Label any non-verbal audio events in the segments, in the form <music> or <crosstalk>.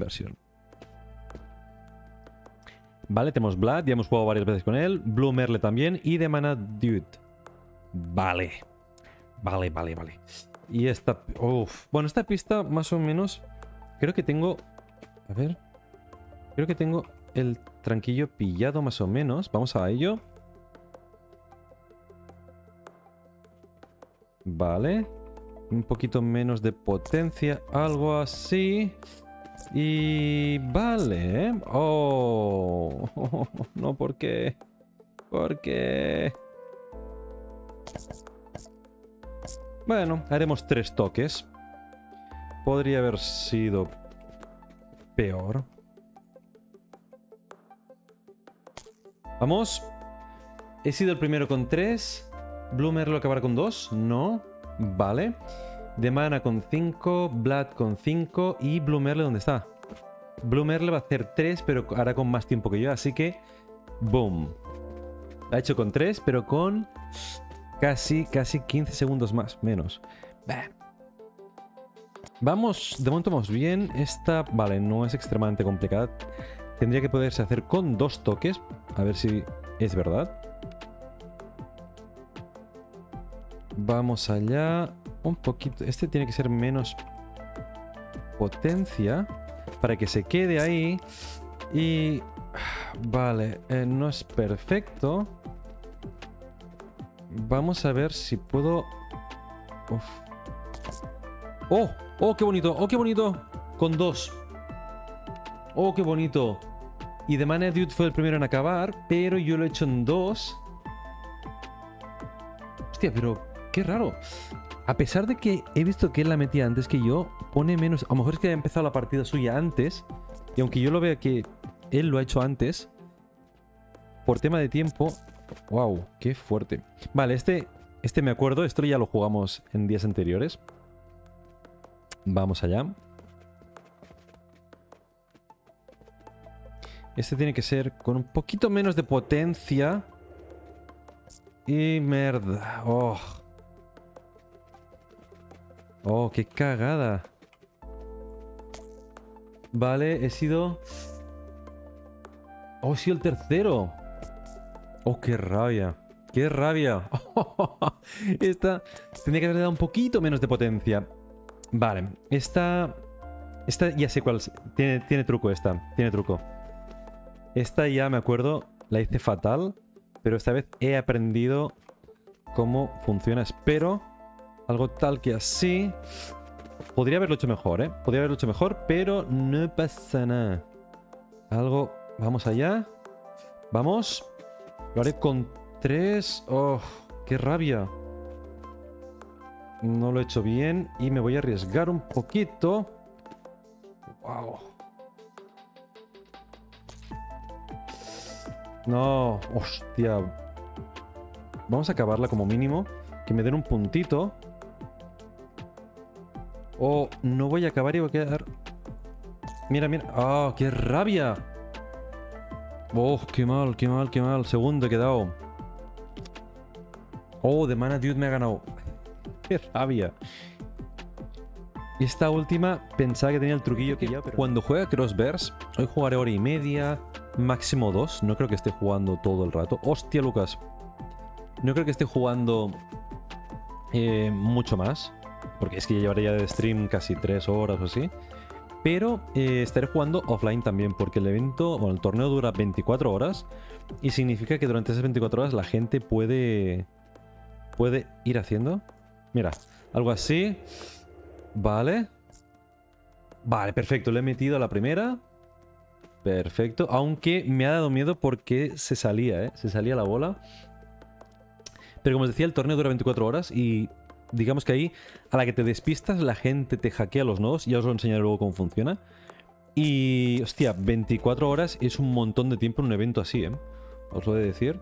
inversión. Vale, tenemos Vlad, ya hemos jugado varias veces con él. Blue Merle también. Y de mana Dude. Vale. Vale, vale, vale. Y esta... Uf. Bueno, esta pista más o menos... Creo que tengo... A ver. Creo que tengo el tranquillo pillado más o menos. Vamos a ello. Vale. Un poquito menos de potencia. Algo así. Y... Vale. Oh. <laughs> No, ¿por qué? ¿Por qué? Bueno, haremos tres toques. Podría haber sido peor. Vamos. He sido el primero con tres. Bloomer lo acabará con dos. No. Vale. De mana con 5, Blood con 5 y Bloomerle, ¿dónde está? Bloomerle va a hacer 3, pero hará con más tiempo que yo, así que... ¡Boom! Ha hecho con 3, pero con casi, casi 15 segundos más, menos. Vamos, de momento vamos bien. Esta, vale, no es extremadamente complicada. Tendría que poderse hacer con dos toques. A ver si es verdad. Vamos allá un poquito... Este tiene que ser menos potencia para que se quede ahí. Y... Vale, eh, no es perfecto. Vamos a ver si puedo... ¡Oh! ¡Oh, qué bonito! ¡Oh, qué bonito! Con dos. ¡Oh, qué bonito! Y The Man Dude fue el primero en acabar, pero yo lo he hecho en dos. Hostia, pero qué raro. A pesar de que he visto que él la metía antes que yo, pone menos... A lo mejor es que ha empezado la partida suya antes. Y aunque yo lo vea que él lo ha hecho antes, por tema de tiempo... ¡Wow! ¡Qué fuerte! Vale, este, este me acuerdo. Esto ya lo jugamos en días anteriores. Vamos allá. Este tiene que ser con un poquito menos de potencia. Y merda. Oh, Oh, qué cagada. Vale, he sido... Oh, he sido el tercero. Oh, qué rabia. ¡Qué rabia! <laughs> esta tendría que haber dado un poquito menos de potencia. Vale, esta... Esta ya sé cuál... Tiene, tiene truco esta, tiene truco. Esta ya me acuerdo, la hice fatal. Pero esta vez he aprendido cómo funciona. Espero algo tal que así. Podría haberlo hecho mejor, ¿eh? Podría haberlo hecho mejor, pero no pasa nada. Algo... Vamos allá. Vamos. Lo haré con tres. ¡Oh! ¡Qué rabia! No lo he hecho bien y me voy a arriesgar un poquito. ¡Wow! No, hostia. Vamos a acabarla como mínimo. Que me den un puntito. Oh, no voy a acabar y voy a quedar... Mira, mira. ¡Ah, qué rabia! Oh, qué mal, qué mal, qué mal. Segundo he quedado. Oh, de Mana Dude me ha ganado. <laughs> qué rabia. Esta última pensaba que tenía el truquillo que ya, pero... Cuando juega Crossverse, hoy jugaré hora y media, máximo dos. No creo que esté jugando todo el rato. ¡Hostia, Lucas! No creo que esté jugando eh, mucho más. Porque es que ya de stream casi 3 horas o así. Pero eh, estaré jugando offline también, porque el evento, bueno, el torneo dura 24 horas. Y significa que durante esas 24 horas la gente puede. Puede ir haciendo. Mira, algo así. Vale. Vale, perfecto. Le he metido a la primera. Perfecto. Aunque me ha dado miedo porque se salía, ¿eh? Se salía la bola. Pero como os decía, el torneo dura 24 horas y digamos que ahí, a la que te despistas, la gente te hackea los nodos. Ya os lo enseñaré luego cómo funciona. Y, hostia, 24 horas es un montón de tiempo en un evento así, ¿eh? Os lo he de decir.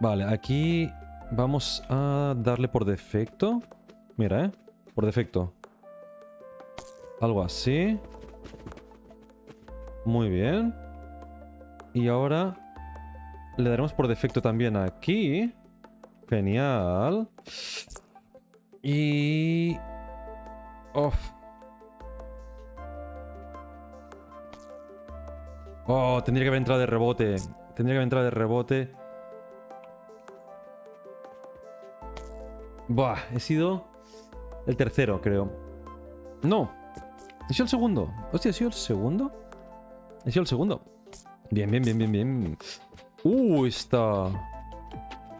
Vale, aquí vamos a darle por defecto. Mira, ¿eh? Por defecto. Algo así. Muy bien. Y ahora le daremos por defecto también aquí. Genial. Y... Oh, tendría que haber entrado de rebote. Tendría que haber entrado de rebote. Buah, he sido el tercero, creo. No. He sido el segundo. Hostia, ¿he sido el segundo? He sido el segundo. Bien, bien, bien, bien, bien. Uh, esta...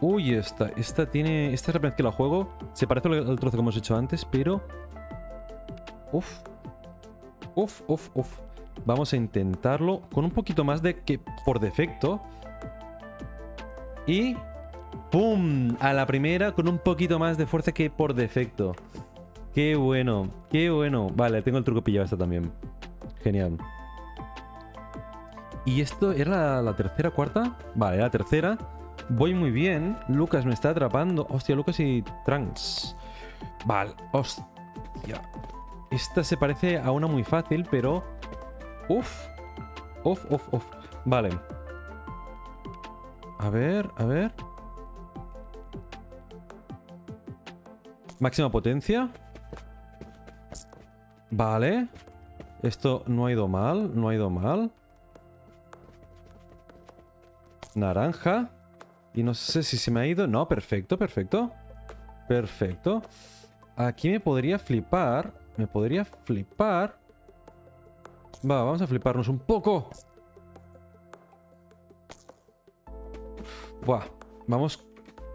Uy, esta. Esta tiene... Esta es la primera vez que la juego. Se parece al trozo que hemos hecho antes, pero... Uf. Uf, uf, uf. Vamos a intentarlo con un poquito más de que por defecto. Y... ¡Pum! A la primera con un poquito más de fuerza que por defecto. ¡Qué bueno! ¡Qué bueno! Vale, tengo el truco pillado esta también. Genial. ¿Y esto era la, tercera, cuarta? Vale, la tercera. Voy muy bien. Lucas me está atrapando. Hostia, Lucas y Trunks. Vale, hostia. Esta se parece a una muy fácil, pero... Uf. Uf, uf, uf. Vale. A ver, a ver. Máxima potencia. Vale. Esto no ha ido mal, no ha ido mal. Naranja. Y no sé si se me ha ido. No, perfecto, perfecto. Perfecto. Aquí me podría flipar. Me podría flipar. Va, vamos a fliparnos un poco. Buah, vamos...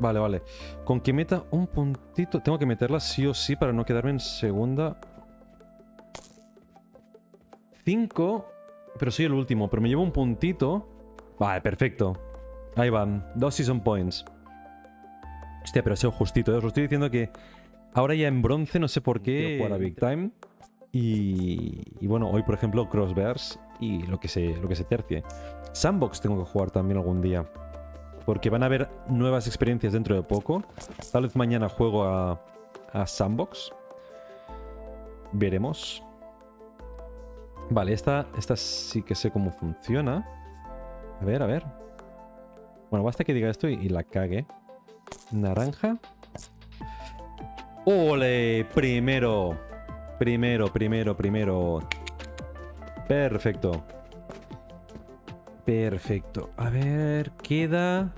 Vale, vale. Con que meta un puntito... Tengo que meterla sí o sí para no quedarme en segunda. Cinco. Pero soy el último. Pero me llevo un puntito. Vale, perfecto. Ahí van. Dos season points. Hostia, pero ha sido justito. ¿eh? Os lo estoy diciendo que ahora ya en bronce no sé por qué jugar a Big Time. Y, bueno, hoy por ejemplo Crossverse y lo que, se, lo que se tercie. Sandbox tengo que jugar también algún día. Porque van a haber nuevas experiencias dentro de poco. Tal vez mañana juego a, a Sandbox. Veremos. Vale, esta, esta sí que sé cómo funciona. A ver, a ver. Bueno, basta que diga esto y, la cague. Naranja. ¡Ole! Primero. Primero, primero, primero. Perfecto. Perfecto. A ver, queda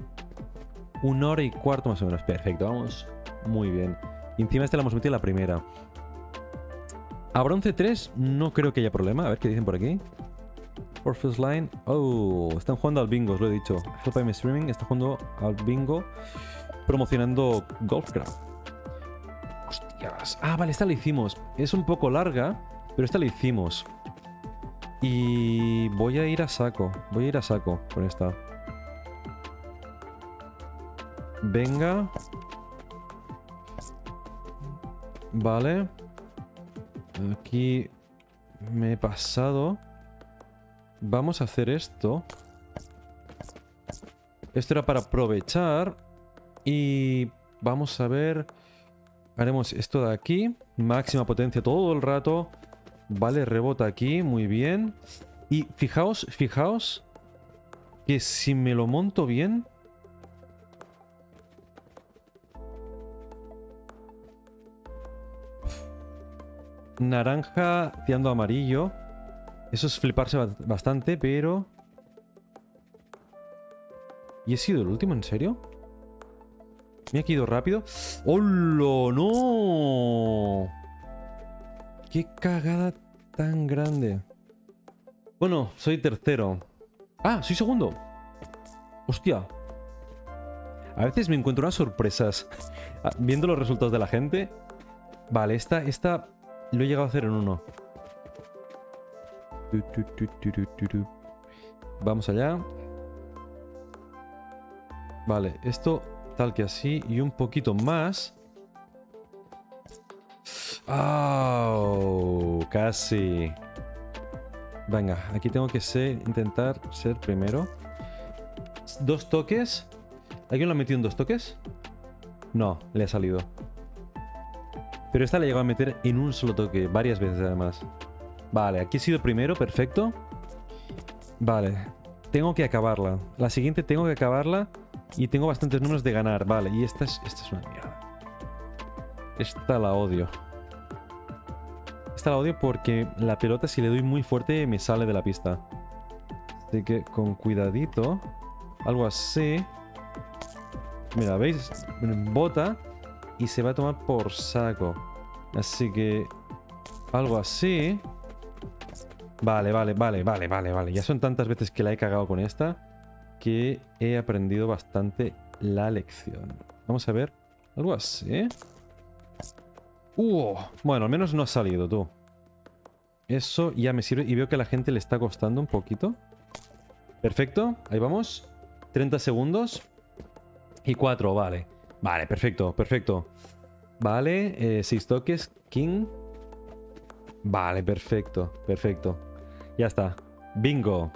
una hora y cuarto más o menos. Perfecto, vamos. Muy bien. Encima este la hemos metido la primera. A bronce 3 no creo que haya problema. A ver qué dicen por aquí. Orpheus Line. Oh, están jugando al bingo, os lo he dicho. Help I'm Streaming está jugando al bingo promocionando Golfcraft. Hostias. Ah, vale, esta la hicimos. Es un poco larga, pero esta la hicimos. Y voy a ir a saco. Voy a ir a saco con esta. Venga. Vale. Aquí me he pasado. Vamos a hacer esto. Esto era para aprovechar. Y vamos a ver... Haremos esto de aquí. Máxima potencia todo el rato. Vale, rebota aquí. Muy bien. Y fijaos, fijaos... Que si me lo monto bien... Naranja tirando amarillo. Eso es fliparse bastante, pero... ¿Y he sido el último? ¿En serio? Me ha ido rápido. ¡Hola! ¡No! ¡Qué cagada tan grande! Bueno, soy tercero. ¡Ah! ¡Soy segundo! ¡Hostia! A veces me encuentro unas sorpresas. <laughs> Ah, viendo los resultados de la gente. Vale, esta, esta lo he llegado a hacer en uno. Vamos allá. Vale, esto tal que así y un poquito más. ¡Oh! Casi. Venga, aquí tengo que ser, intentar ser primero. Dos toques. ¿Alguien lo ha metido en dos toques? No, le ha salido. Pero esta la llegado a meter en un solo toque, varias veces además. Vale, aquí he sido primero, perfecto. Vale, tengo que acabarla. La siguiente tengo que acabarla y tengo bastantes números de ganar. Vale, y esta es, esta es una mierda. Esta la odio. Esta la odio porque la pelota si le doy muy fuerte me sale de la pista. Así que con cuidadito. Algo así. Mira, ¿veis? Bota y se va a tomar por saco. Así que... Algo así. Vale, vale, vale, vale, vale, vale. Ya son tantas veces que la he cagado con esta que he aprendido bastante la lección. Vamos a ver. Algo así. Uh, bueno, al menos no ha salido, tú. Eso ya me sirve. Y veo que a la gente le está costando un poquito. Perfecto. Ahí vamos. 30 segundos. Y 4, vale. Vale, perfecto, perfecto. Vale, 6 eh, toques. King. Vale, perfecto, perfecto. Ya está. Bingo.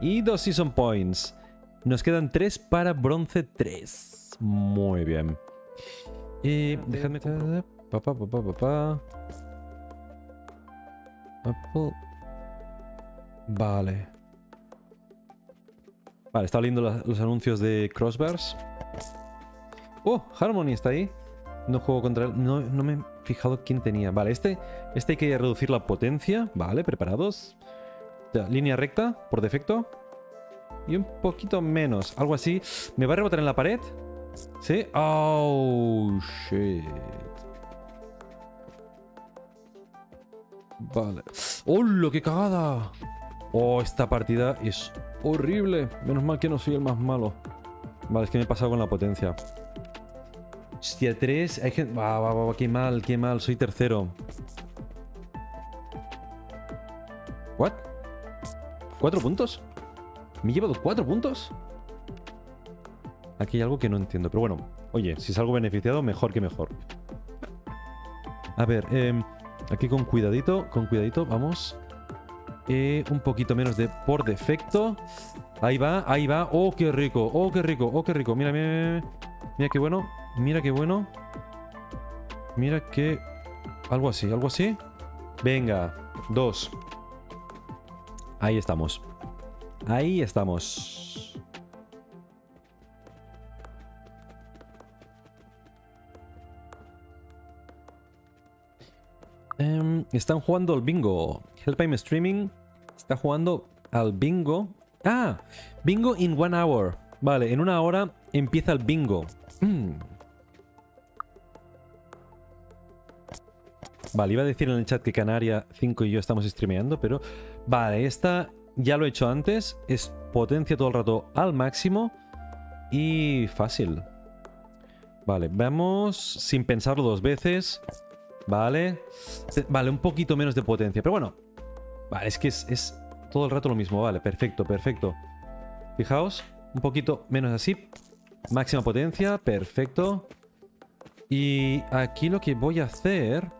Y dos Season Points. Nos quedan 3 para bronce 3. Muy bien. Y déjame... Papá, papá, papá. Apple. Vale. Vale, está leyendo los anuncios de Crossbars. Oh, Harmony está ahí. No juego contra él. No, no, me fijado quién tenía. Vale, este, este hay que reducir la potencia. Vale, preparados. línea recta, por defecto. Y un poquito menos. Algo así. ¿Me va a rebotar en la pared? ¿Sí? Oh, shit. Vale. ¡Oh, lo que cagada! Oh, esta partida es horrible. Menos mal que no soy el más malo. Vale, es que me he pasado con la potencia. Hostia, 3. Hay gente... Va, va, va, qué mal, qué mal. Soy tercero. ¿What? ¿Cuatro puntos? ¿Me he llevado cuatro puntos? Aquí hay algo que no entiendo. Pero bueno, oye, si salgo beneficiado, mejor que mejor. A ver, eh... Aquí con cuidadito, con cuidadito, vamos. Eh, un poquito menos de por defecto. Ahí va, ahí va. ¡Oh, qué rico! ¡Oh, qué rico! ¡Oh, qué rico! Mira, mira, mira. qué bueno. Mira qué bueno. Mira qué... Algo así, algo así. Venga, dos. Ahí estamos. Ahí estamos. Em, están jugando al bingo. Helpime Streaming está jugando al bingo. Ah, bingo in one hour. Vale, en una hora empieza el bingo. Vale, iba a decir en el chat que Canaria 5 y yo estamos streameando, pero... Vale, esta ya lo he hecho antes. Es potencia todo el rato al máximo. Y fácil. Vale, vamos sin pensarlo dos veces. Vale. Vale, un poquito menos de potencia. Pero bueno. Vale, es que es, todo el rato lo mismo. Vale, perfecto, perfecto. Fijaos. Un poquito menos así. Máxima potencia. Perfecto. Y aquí lo que voy a hacer...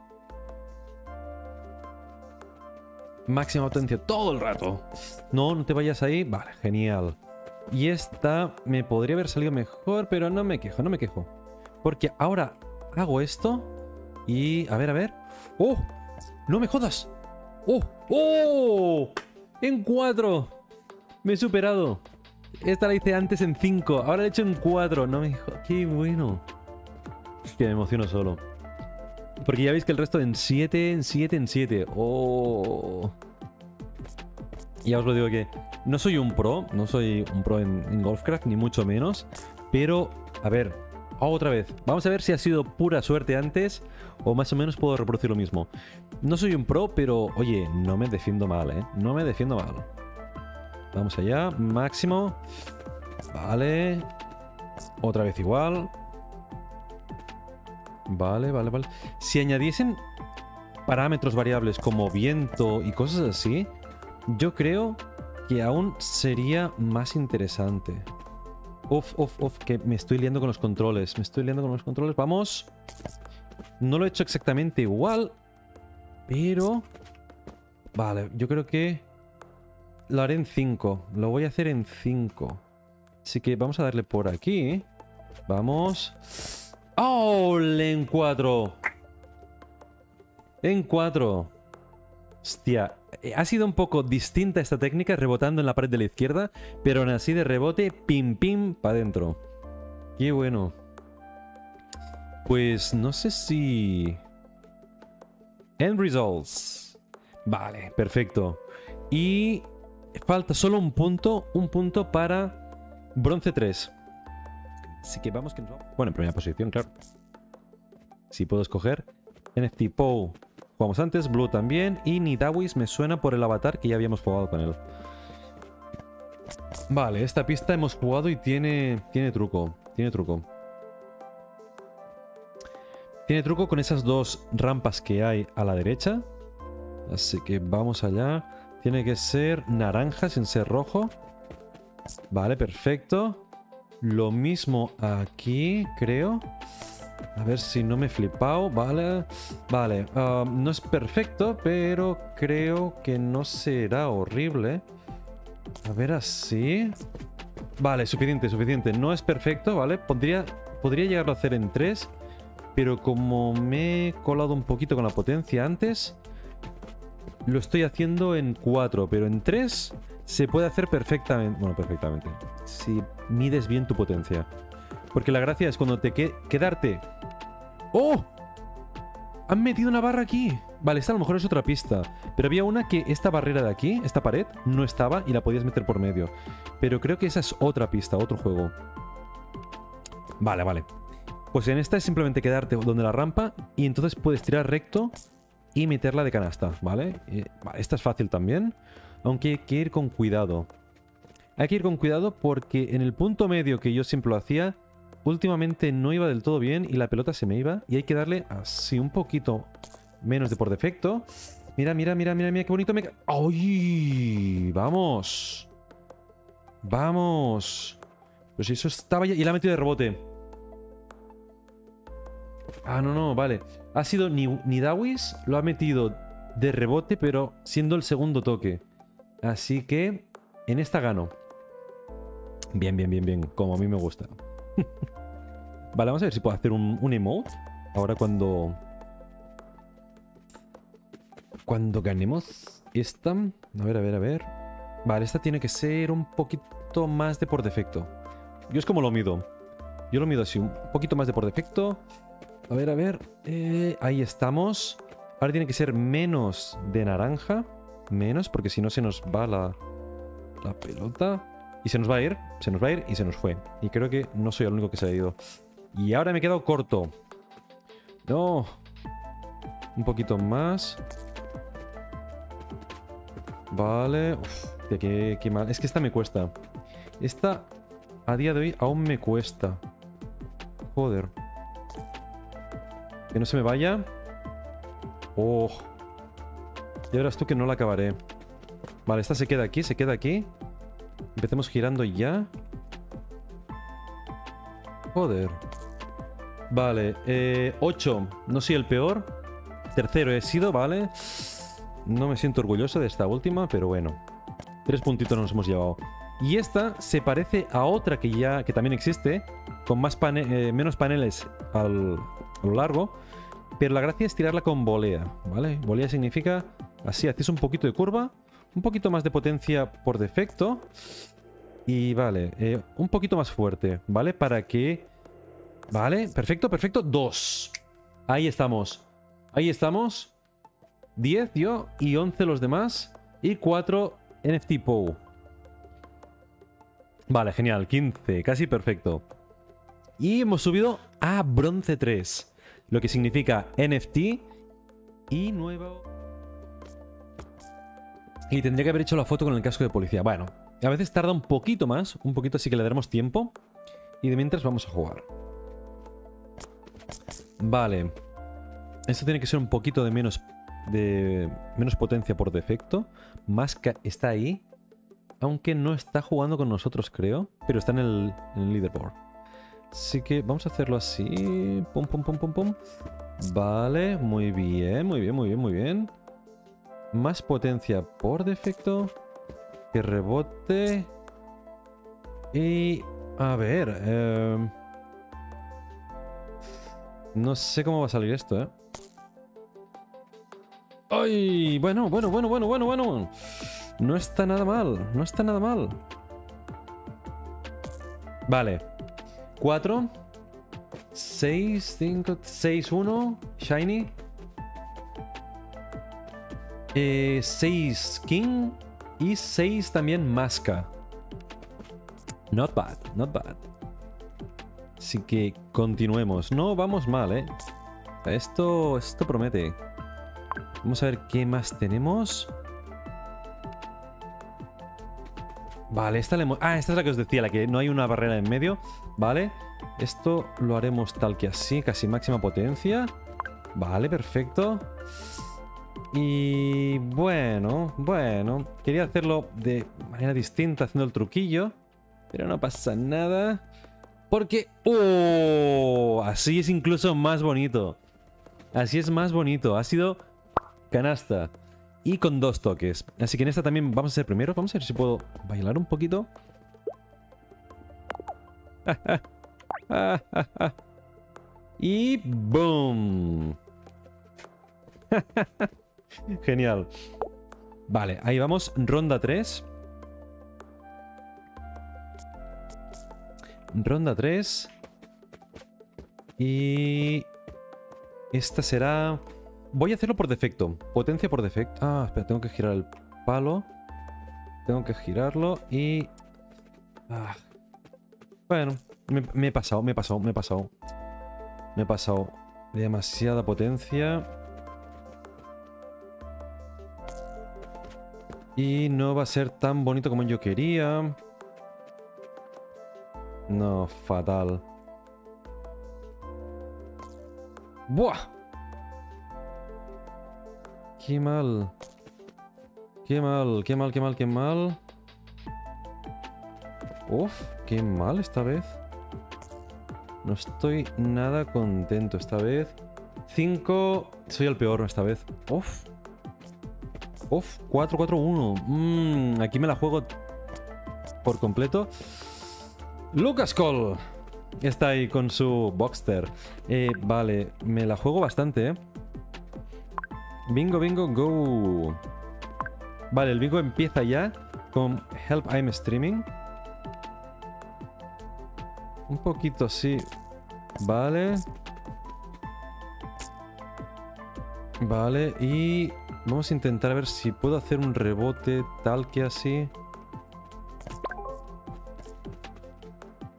Máxima potencia todo el rato. No, no te vayas ahí. Vale, genial. Y esta me podría haber salido mejor, pero no me quejo, no me quejo. Porque ahora hago esto y, a ver, a ver. ¡Oh! ¡No me jodas! ¡Oh! ¡Oh! En 4. Me he superado. Esta la hice antes en 5. Ahora la he hecho en 4. No me jodas. ¡Qué bueno! que me emociono solo. Porque ya veis que el resto en 7, en 7, en 7. ¡Oh! Ya os lo digo que no soy un pro. No soy un pro en, en Golfcraft, ni mucho menos. Pero, a ver, otra vez. Vamos a ver si ha sido pura suerte antes o más o menos puedo reproducir lo mismo. No soy un pro, pero oye, no me defiendo mal, ¿eh? No me defiendo mal. Vamos allá. Máximo. Vale. Otra vez igual. Vale, vale, vale. Si añadiesen parámetros variables como viento y cosas así, yo creo que aún sería más interesante. Uf, uf, uf, que me estoy liando con los controles. Me estoy liando con los controles. Vamos. No lo he hecho exactamente igual. Pero... Vale, yo creo que... Lo haré en 5. Lo voy a hacer en 5. Así que vamos a darle por aquí. Vamos. ¡Oh! En 4. En 4. Hostia, eh, ha sido un poco distinta esta técnica, rebotando en la pared de la izquierda, pero aún así de rebote, pim pim, para adentro. Qué bueno. Pues no sé si... End results. Vale, perfecto. Y falta solo un punto, un punto para bronce 3. Así que vamos que Bueno, en primera posición, claro. Si puedo escoger. NFT Poe jugamos antes, Blue también. Y Nidawis me suena por el avatar que ya habíamos jugado con él. Vale, esta pista hemos jugado y tiene, tiene truco. Tiene truco. Tiene truco con esas dos rampas que hay a la derecha. Así que vamos allá. Tiene que ser naranja sin ser rojo. Vale, perfecto. Lo mismo aquí, creo. A ver si no me he flipado. Vale. Vale. Um, no es perfecto, pero creo que no será horrible. A ver así. Vale, suficiente, suficiente. No es perfecto, ¿vale? Podría, podría llegarlo a hacer en 3. Pero como me he colado un poquito con la potencia antes, lo estoy haciendo en 4. Pero en 3 se puede hacer perfectamente. Bueno, perfectamente. Si mides bien tu potencia. Porque la gracia es cuando te quedarte... ¡Oh! Han metido una barra aquí. Vale, esta a lo mejor es otra pista. Pero había una que esta barrera de aquí, esta pared, no estaba y la podías meter por medio. Pero creo que esa es otra pista, otro juego. Vale, vale. Pues en esta es simplemente quedarte donde la rampa y entonces puedes tirar recto y meterla de canasta, ¿vale? Eh, esta es fácil también. Aunque hay que ir con cuidado. Hay que ir con cuidado porque en el punto medio que yo siempre lo hacía, últimamente no iba del todo bien y la pelota se me iba. Y hay que darle así un poquito menos de por defecto. Mira, mira, mira, mira, mira, qué bonito me... ¡Ay! ¡Vamos! ¡Vamos! Pues eso estaba ya... Y la ha metido de rebote. Ah, no, no, vale. Ha sido ni, ni Dawis, lo ha metido de rebote, pero siendo el segundo toque. Así que en esta gano. Bien, bien, bien, bien. Como a mí me gusta. <laughs> vale, vamos a ver si puedo hacer un, un emote. Ahora cuando... Cuando ganemos esta... A ver, a ver, a ver. Vale, esta tiene que ser un poquito más de por defecto. Yo es como lo mido. Yo lo mido así, un poquito más de por defecto. A ver, a ver. Eh, ahí estamos. Ahora tiene que ser menos de naranja. Menos, porque si no se nos va la, pelota. Y se nos va a ir, se nos va a ir y se nos fue. Y creo que no soy el único que se ha ido. Y ahora me he quedado corto. No. Un poquito más. Vale. Uf, qué, qué mal. Es que esta me cuesta. Esta, a día de hoy, aún me cuesta. Joder. Que no se me vaya. Oh. Ya verás tú que no la acabaré. Vale, esta se queda aquí, se queda aquí. Empecemos girando ya. Joder. Vale, eh, 8. No soy el peor. Tercero he sido, vale. No me siento orgulloso de esta última, pero bueno. Tres puntitos nos hemos llevado. Y esta se parece a otra que ya que también existe, con más eh, menos paneles al, a lo largo. Pero la gracia es tirarla con volea, ¿vale? Volea significa así, haces un poquito de curva, un poquito más de potencia por defecto. Y vale, eh, un poquito más fuerte, ¿vale? Para que... Vale, perfecto, perfecto. Dos. Ahí estamos. Ahí estamos. 10 yo y 11 los demás. Y 4 NFT POW. Vale, genial. 15, casi perfecto. Y hemos subido a bronce 3. Lo que significa NFT y nuevo... Y tendría que haber hecho la foto con el casco de policía. Bueno, a veces tarda un poquito más. Un poquito así que le daremos tiempo. Y de mientras vamos a jugar. Vale. Esto tiene que ser un poquito de menos... De menos potencia por defecto. Más está ahí. Aunque no está jugando con nosotros, creo. Pero está en el leaderboard. Así que vamos a hacerlo así. Pum, pum, pum, pum, pum. Vale, muy bien, muy bien, muy bien, muy bien. Más potencia por defecto. Que rebote. Y... A ver... Em, no sé cómo va a salir esto, ¿eh? ¡Ay! Bueno, bueno, bueno, bueno, bueno, bueno. No está nada mal, no está nada mal. Vale. 4. 6, 5, 6, 1. Shiny. 6 eh, King. Y 6 también Masca. Not bad, not bad. Así que continuemos. No vamos mal, ¿eh? Esto, esto promete. Vamos a ver qué más tenemos. Vale, esta le Ah, esta es la que os decía, la que no hay una barrera en medio. Vale. Esto lo haremos tal que así, casi máxima potencia. Vale, perfecto. Y bueno, bueno. Quería hacerlo de manera distinta, haciendo el truquillo. Pero no pasa nada. Porque... ¡Oh! Así es incluso más bonito. Así es más bonito. Ha sido canasta. Y con dos toques. Así que en esta también vamos a ser primero. Vamos a ver si puedo bailar un poquito. <laughs> y ¡boom! <laughs> Genial. Vale, ahí vamos. Ronda 3. Ronda 3. Y... Esta será... Voy a hacerlo por defecto. Potencia por defecto. Ah, espera, tengo que girar el palo. Tengo que girarlo y... Ah. Bueno, me, he pasado, me he pasado, me he pasado. Me he pasado. Demasiada potencia. Y no va a ser tan bonito como yo quería. No, fatal. ¡Buah! Qué mal. Qué mal, qué mal, qué mal, qué mal. Uf, qué mal esta vez. No estoy nada contento esta vez. 5. Soy el peor esta vez. Uf. Uf, 4-4-1. Mmm, aquí me la juego por completo. Lucas Cole. Está ahí con su Boxster. Eh, vale, me la juego bastante, ¿eh? Bingo, bingo, go. Vale, el bingo empieza ya con Help I'm Streaming. Un poquito así. Vale. Vale, y vamos a intentar ver si puedo hacer un rebote tal que así.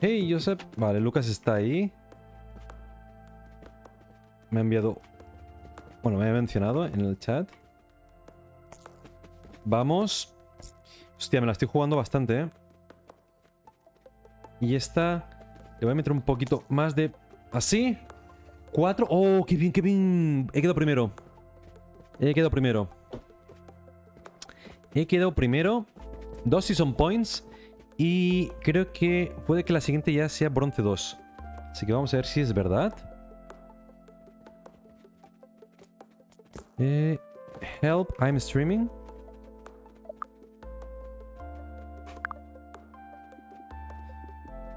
Hey, Joseph. Vale, Lucas está ahí. Me ha enviado bueno, me he mencionado en el chat. Vamos. Hostia, me la estoy jugando bastante, ¿eh? Y esta... Le voy a meter un poquito más de... ¿Así? Cuatro... ¡Oh, qué bien, qué bien! He quedado primero. He quedado primero. He quedado primero. Dos Season Points. Y creo que puede que la siguiente ya sea bronce 2. Así que vamos a ver si es verdad. Eh, help, I'm streaming.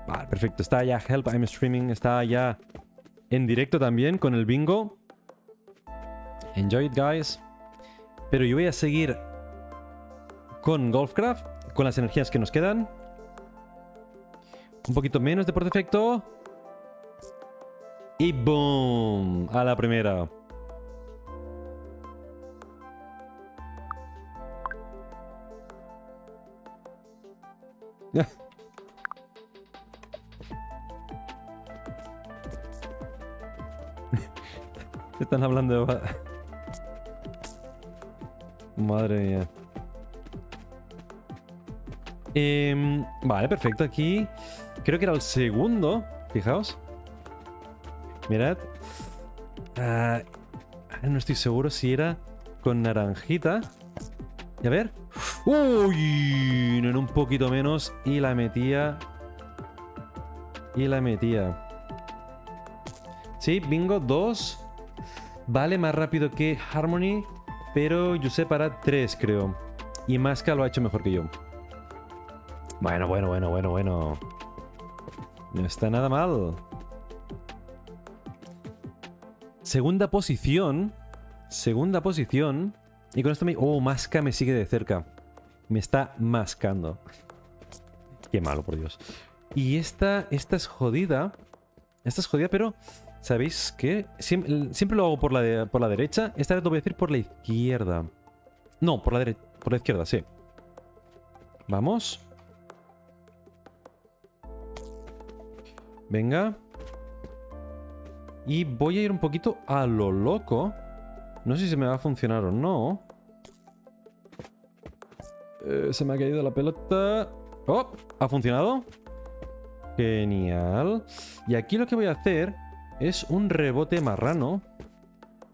Vale, perfecto. Está ya Help, I'm streaming. Está ya en directo también con el bingo. Enjoy it, guys. Pero yo voy a seguir con Golfcraft, con las energías que nos quedan. Un poquito menos de por defecto. Y boom, a la primera. <laughs> Están hablando de... Madre mía. Em, vale, perfecto. Aquí creo que era el segundo. Fijaos. Mirad. Ah, no estoy seguro si era con naranjita. Y a ver. Uy, en un poquito menos y la metía. Y la metía. Sí, bingo, dos. Vale más rápido que Harmony, pero yo sé para tres, creo. Y Masca lo ha hecho mejor que yo. Bueno, bueno, bueno, bueno, bueno. No está nada mal. Segunda posición. Segunda posición. Y con esto me... Oh, Masca me sigue de cerca. Me está mascando. Qué malo, por Dios. Y esta, esta es jodida. Esta es jodida, pero... ¿Sabéis qué? Siempre, lo hago por la, por la derecha. Esta vez lo voy a decir por la izquierda. No, por la derecha. Por la izquierda, sí. Vamos. Venga. Y voy a ir un poquito a lo loco. No sé si me va a funcionar o no. Eh, se me ha caído la pelota. ¡Oh! ¿Ha funcionado? Genial. Y aquí lo que voy a hacer es un rebote marrano.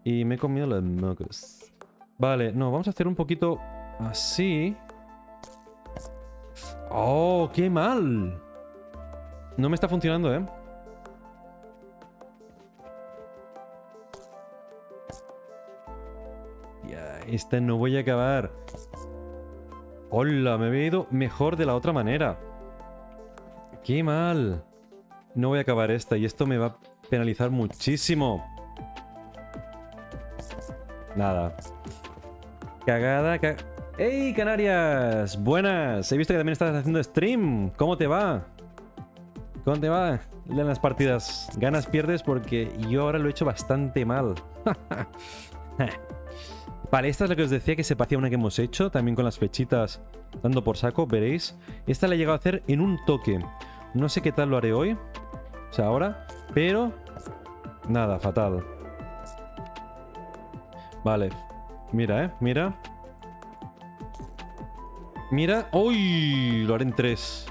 Y me he comido los mocos. Vale, no, vamos a hacer un poquito así. ¡Oh, qué mal! No me está funcionando, ¿eh? Ya, esta no voy a acabar. ¡Hola! Me he ido mejor de la otra manera. ¡Qué mal! No voy a acabar esta y esto me va a penalizar muchísimo. Nada. Cagada, ¡Hey, Canarias! Buenas. He visto que también estás haciendo stream. ¿Cómo te va? ¿Cómo te va en las partidas? Ganas, pierdes porque yo ahora lo he hecho bastante mal. <laughs> vale, esta es la que os decía que se parecía a una que hemos hecho, también con las fechitas dando por saco, veréis. Esta la he llegado a hacer en un toque. No sé qué tal lo haré hoy, o sea, ahora, pero... Nada, fatal. Vale, mira, eh, mira. Mira. ¡Uy! Lo haré en tres.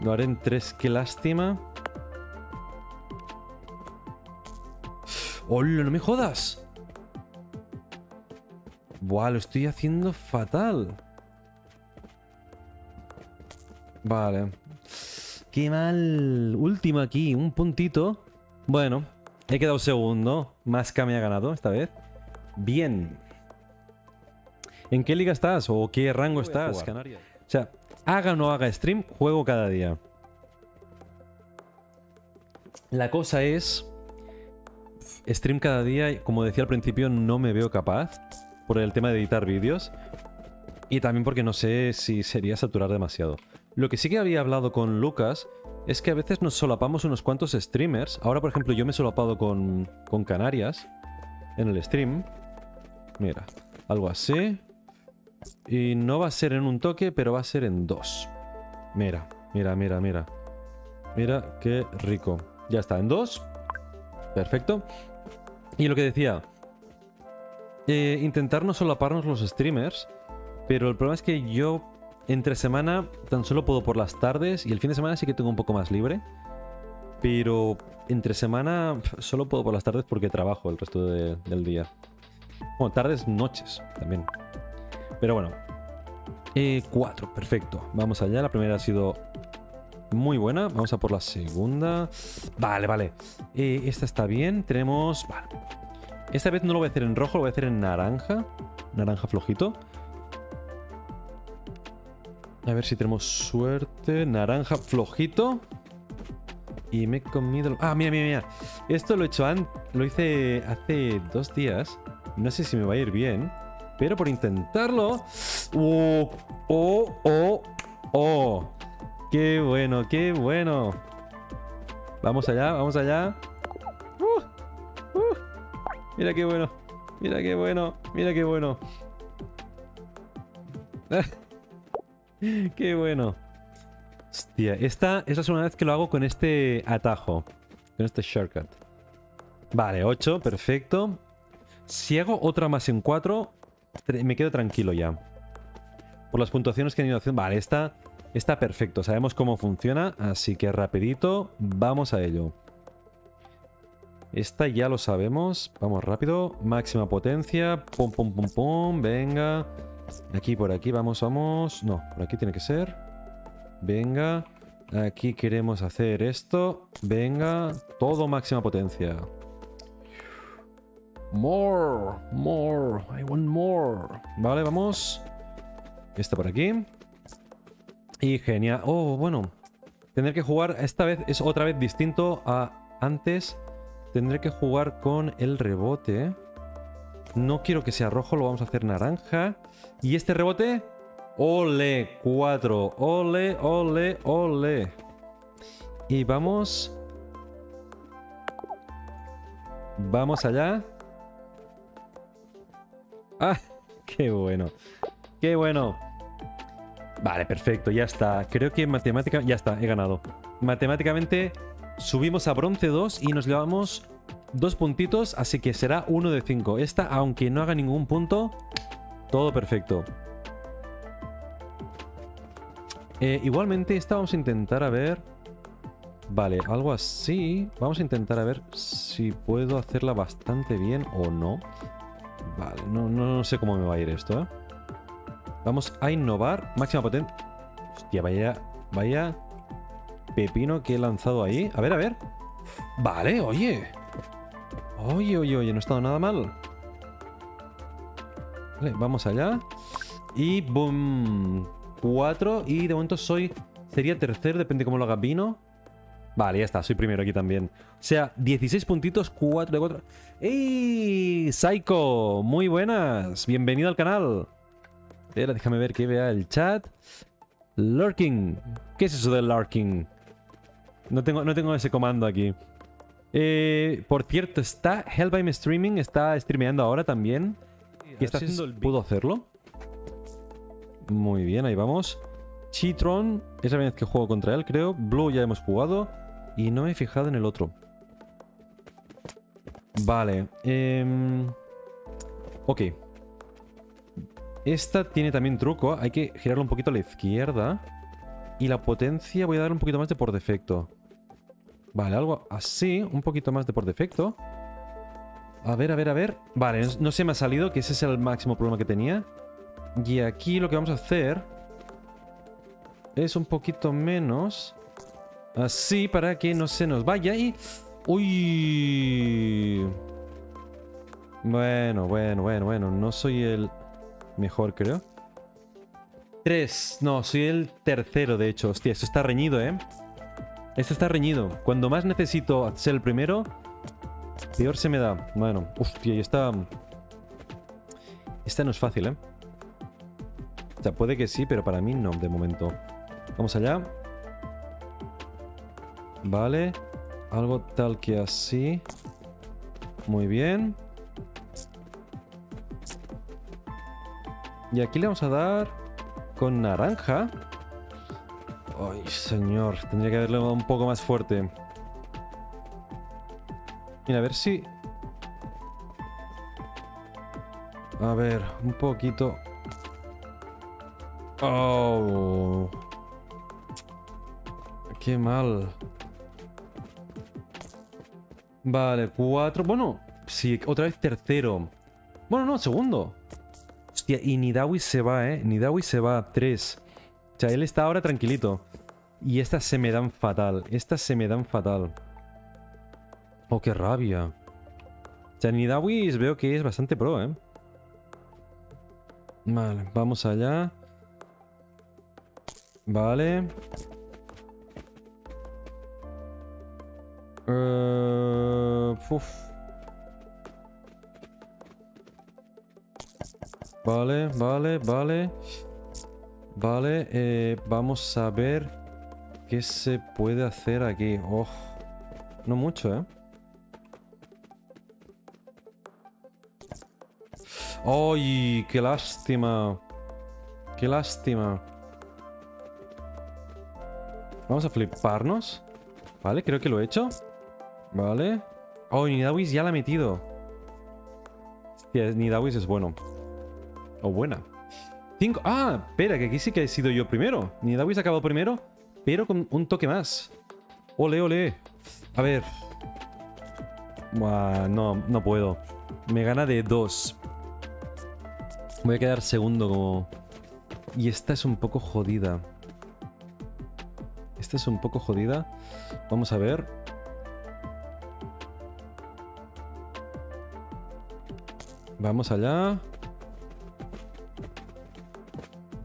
Lo haré en tres. Qué lástima. ¡Hola! ¡No me jodas! Buah, lo estoy haciendo fatal. Vale. Qué mal. Último aquí. Un puntito. Bueno. He quedado segundo. Más que me ha ganado esta vez. Bien. ¿En qué liga estás? ¿O qué rango estás, Canarias? O sea, haga o no haga stream, juego cada día. La cosa es... Stream cada día, como decía al principio, no me veo capaz. Por el tema de editar vídeos. Y también porque no sé si sería saturar demasiado. Lo que sí que había hablado con Lucas es que a veces nos solapamos unos cuantos streamers. Ahora, por ejemplo, yo me he solapado con, con Canarias en el stream. Mira, algo así. Y no va a ser en un toque, pero va a ser en dos. Mira, mira, mira, mira. Mira qué rico. Ya está, en dos. Perfecto. Y lo que decía. Eh, intentar no solaparnos los streamers. Pero el problema es que yo entre semana tan solo puedo por las tardes. Y el fin de semana sí que tengo un poco más libre. Pero entre semana solo puedo por las tardes porque trabajo el resto del día. Bueno, tardes, noches también. Pero bueno. Eh, cuatro, perfecto. Vamos allá. La primera ha sido muy buena. Vamos a por la segunda. Vale, vale. Eh, esta está bien. Tenemos... Vale. Esta vez no lo voy a hacer en rojo, lo voy a hacer en naranja. Naranja flojito. A ver si tenemos suerte. Naranja flojito. Y me he comido... Ah, mira, mira, mira. Esto lo he hecho antes. Lo hice hace dos días. No sé si me va a ir bien. Pero por intentarlo... ¡Oh! ¡Oh! ¡Oh! ¡Oh! ¡Qué bueno! ¡Qué bueno! Vamos allá, vamos allá. Mira qué bueno. Mira qué bueno. Mira qué bueno. <laughs> qué bueno. Hostia, esta es la segunda vez que lo hago con este atajo. Con este shortcut. Vale, 8, perfecto. Si hago otra más en 4, me quedo tranquilo ya. Por las puntuaciones que han ido haciendo... Vale, esta está perfecto. Sabemos cómo funciona, así que rapidito, vamos a ello. Esta ya lo sabemos. Vamos rápido. Máxima potencia. Pum, pum, pum, pum. Venga. Aquí, por aquí. Vamos, vamos. No, por aquí tiene que ser. Venga. Aquí queremos hacer esto. Venga. Todo máxima potencia. More, more, I want more. Vale, vamos. Esta por aquí. Y genial. Oh, bueno. Tener que jugar, esta vez es otra vez distinto a antes. Tendré que jugar con el rebote. No quiero que sea rojo, lo vamos a hacer naranja. Y este rebote... Ole, 4. Ole, ole, ole. Y vamos... Vamos allá. <laughs> ¡Ah! ¡Qué bueno! ¡Qué bueno! Vale, perfecto, ya está. Creo que matemática... Ya está, he ganado. Matemáticamente subimos a bronce 2 y nos llevamos dos puntitos, así que será uno de 5. Esta, aunque no haga ningún punto, todo perfecto. Eh, igualmente, esta vamos a intentar a ver... Vale, algo así. Vamos a intentar a ver si puedo hacerla bastante bien o no. Vale, no, no, sé cómo me va a ir esto, ¿eh? Vamos a innovar. Máxima potencia. Hostia, vaya... Vaya... Pepino que he lanzado ahí. A ver, a ver. Vale, oye. Oye, oye, oye, no ha estado nada mal. Vale, vamos allá. Y boom. Cuatro. Y de momento soy... Sería tercer, depende cómo lo haga Vino. Vale, ya está, soy primero aquí también. O sea, 16 puntitos, 4 de 4. ¡Ey! Psycho, muy buenas. Bienvenido al canal. Déjame ver que vea el chat. Lurking. ¿Qué es eso del lurking? No tengo, no tengo ese comando aquí. Eh, por cierto, está Hellbeim Streaming, está streameando ahora también. ¿Qué está haciendo el ¿Puedo hacerlo? Muy bien, ahí vamos. Chitron, es la primera vez que juego contra él, creo. Blue ya hemos jugado. Y no me he fijado en el otro. Vale. Eh... Ok. Esta tiene también truco. Hay que girarlo un poquito a la izquierda. Y la potencia voy a dar un poquito más de por defecto. Vale, algo así. Un poquito más de por defecto. A ver, a ver, a ver. Vale, no se me ha salido, que ese es el máximo problema que tenía. Y aquí lo que vamos a hacer es un poquito menos. Así para que no se nos vaya y... ¡Uy! Bueno, bueno, bueno, bueno. No soy el mejor, creo. Tres. No, soy el tercero, de hecho. Hostia, esto está reñido, ¿eh? Esto está reñido. Cuando más necesito ser el primero, peor se me da. Bueno, hostia, y esta... Esta no es fácil, ¿eh? O sea, puede que sí, pero para mí no, de momento. Vamos allá. Vale. Algo tal que así. Muy bien. Y aquí le vamos a dar con naranja. Ay, señor. Tendría que haberle dado un poco más fuerte. Mira, a ver si... A ver, un poquito... Oh... Qué mal. Vale, cuatro. Bueno, sí, otra vez tercero. Bueno, no, segundo. Hostia, y Nidawi se va, ¿eh? Nidawi se va. Tres. O sea, él está ahora tranquilito. Y estas se me dan fatal. Estas se me dan fatal. Oh, qué rabia. Nidawi veo que es bastante pro, ¿eh? Vale, vamos allá. Vale. Uh, Vale, vale, vale. Vale, eh, vamos a ver qué se puede hacer aquí. No mucho, ¿eh? ¡Ay! ¡Qué lástima! ¡Qué lástima! Vamos a fliparnos. Vale, creo que lo he hecho. Vale. Oh, Nidawis ya la ha metido. Hostia, Nidawis es bueno. O buena. Cinco. Ah, espera, que aquí sí que he sido yo primero. Nidawis ha acabado primero, pero con un toque más. Ole, ole. A ver. no, no puedo. Me gana de dos. Voy a quedar segundo como... Y esta es un poco jodida. Esta es un poco jodida. Vamos a ver. Vamos allá.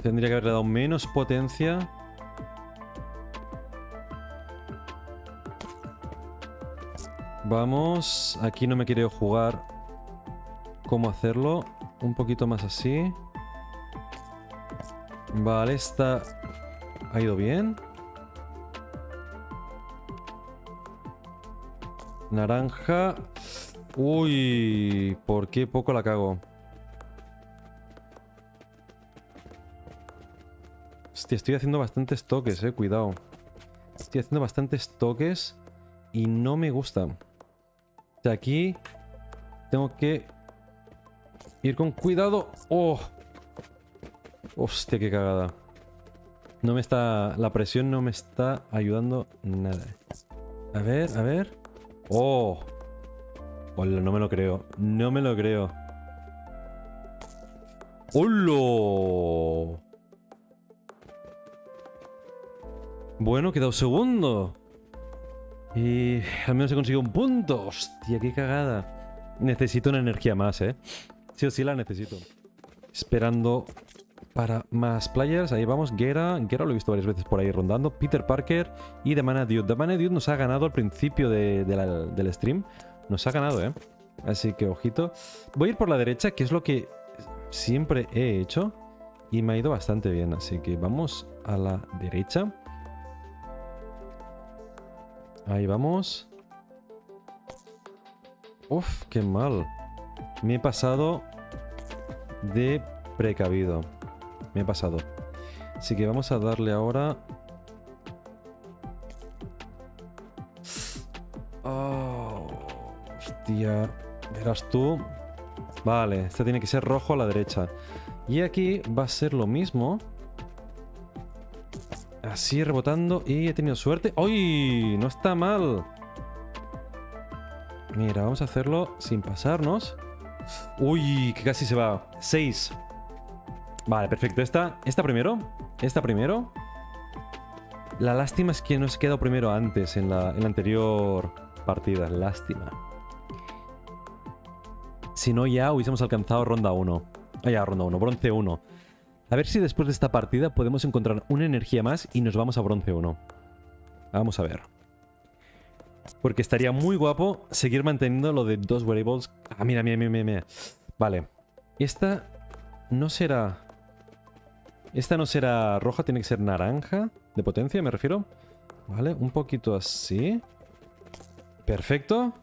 Tendría que haberle dado menos potencia. Vamos. Aquí no me quiero jugar cómo hacerlo. Un poquito más así. Vale, esta ha ido bien. Naranja. Uy, ¿por qué poco la cago? Hostia, estoy haciendo bastantes toques, eh. Cuidado. Estoy haciendo bastantes toques y no me gusta. Aquí tengo que ir con cuidado. ¡Oh! Hostia, qué cagada. No me está... La presión no me está ayudando nada. A ver, a ver. ¡Oh! Hola, no me lo creo. No me lo creo. ¡Hola! Bueno, quedado segundo. Y al menos he conseguido un punto. Hostia, qué cagada. Necesito una energía más, ¿eh? Sí o sí la necesito. Esperando para más players. Ahí vamos. Gera. Gera lo he visto varias veces por ahí rondando. Peter Parker y The Mana Dude. The Mana Dude nos ha ganado al principio del stream. Nos ha ganado, ¿eh? Así que ojito. Voy a ir por la derecha, que es lo que siempre he hecho. Y me ha ido bastante bien. Así que vamos a la derecha. Ahí vamos. Uf, qué mal. Me he pasado de precavido. Me he pasado. Así que vamos a darle ahora... Oh, hostia. Verás tú. Vale, este tiene que ser rojo a la derecha. Y aquí va a ser lo mismo. Así rebotando. Y he tenido suerte. ¡Uy! No está mal. Mira, vamos a hacerlo sin pasarnos. Uy, que casi se va. 6. Vale, perfecto. Esta, esta primero. Esta primero. La lástima es que no se quedado primero antes en la, en la anterior partida. Lástima. Si no, ya hubiésemos alcanzado ronda 1. Ah, ya, ronda 1. Bronce 1. A ver si después de esta partida podemos encontrar una energía más y nos vamos a bronce 1. Vamos a ver. Porque estaría muy guapo seguir manteniendo lo de dos wearables. Ah, mira, mira, mira, mira. Vale. Esta no será... Esta no será roja, tiene que ser naranja. De potencia, me refiero. Vale, un poquito así. Perfecto.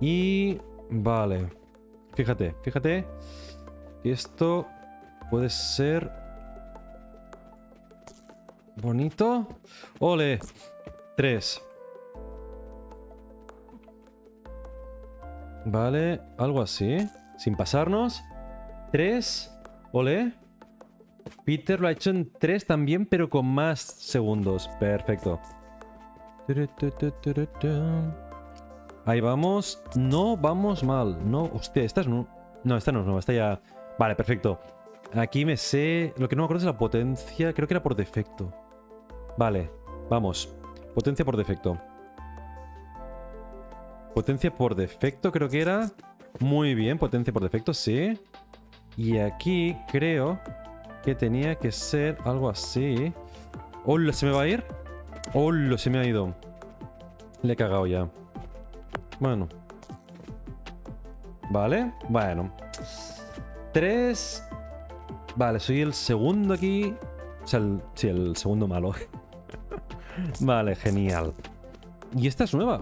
Y... Vale. Fíjate, fíjate. Esto Puede ser... Bonito. ¡Ole! Tres. Vale, algo así. Sin pasarnos. Tres. Ole. Peter lo ha hecho en tres también, pero con más segundos. Perfecto. Ahí vamos. No vamos mal. No, hostia, esta es... No esta no es nueva, esta ya... Vale, perfecto. Aquí me sé... Lo que no me acuerdo es la potencia. Creo que era por defecto. Vale, vamos. Potencia por defecto. Potencia por defecto creo que era... Muy bien, potencia por defecto, sí. Y aquí creo que tenía que ser algo así. ¡Hola! ¿Se me va a ir? ¡Hola! Se me ha ido. Le he cagado ya. Bueno. Vale, bueno. Tres Vale, soy el segundo aquí. O sea, el, sí, el segundo malo. <laughs> vale, genial. ¿Y esta es nueva?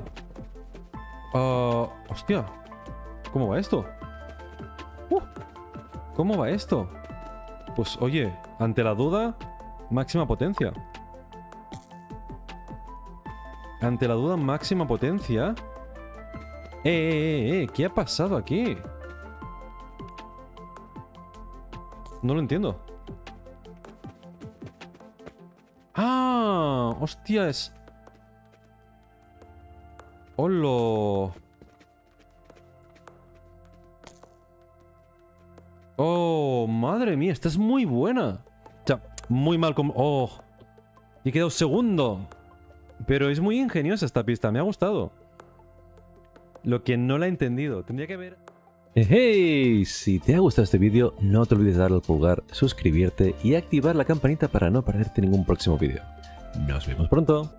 Uh, hostia. ¿Cómo va esto? Uh, ¿Cómo va esto? Pues oye, ante la duda, máxima potencia. Ante la duda, máxima potencia. ¡Eh, eh, eh! eh ¿Qué ha pasado aquí? No lo entiendo. ¡Ah! ¡Hostia! Es... ¡Hola! ¡Oh! ¡Madre mía! Esta es muy buena. O sea, muy mal como... ¡Oh! Y he quedado segundo. Pero es muy ingeniosa esta pista. Me ha gustado. Lo que no la he entendido. Tendría que ver... Hey, si te ha gustado este vídeo, no te olvides darle al pulgar, suscribirte y activar la campanita para no perderte ningún próximo vídeo. Nos vemos pronto.